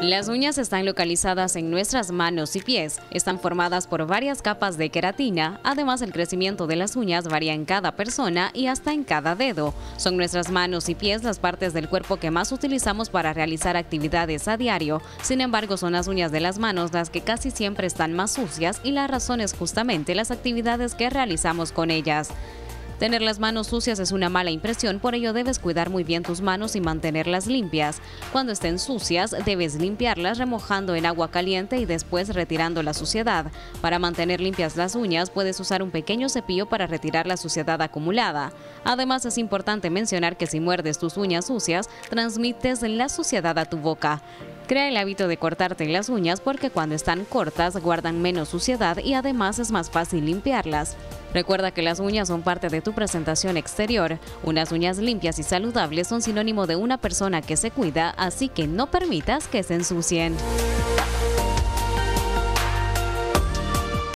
Las uñas están localizadas en nuestras manos y pies. Están formadas por varias capas de queratina. Además, el crecimiento de las uñas varía en cada persona y hasta en cada dedo. Son nuestras manos y pies las partes del cuerpo que más utilizamos para realizar actividades a diario. Sin embargo, son las uñas de las manos las que casi siempre están más sucias y la razón es justamente las actividades que realizamos con ellas. Tener las manos sucias es una mala impresión, por ello debes cuidar muy bien tus manos y mantenerlas limpias. Cuando estén sucias, debes limpiarlas remojando en agua caliente y después retirando la suciedad. Para mantener limpias las uñas, puedes usar un pequeño cepillo para retirar la suciedad acumulada. Además, es importante mencionar que si muerdes tus uñas sucias, transmites la suciedad a tu boca. Crea el hábito de cortarte las uñas porque cuando están cortas guardan menos suciedad y además es más fácil limpiarlas. Recuerda que las uñas son parte de tu presentación exterior. Unas uñas limpias y saludables son sinónimo de una persona que se cuida, así que no permitas que se ensucien.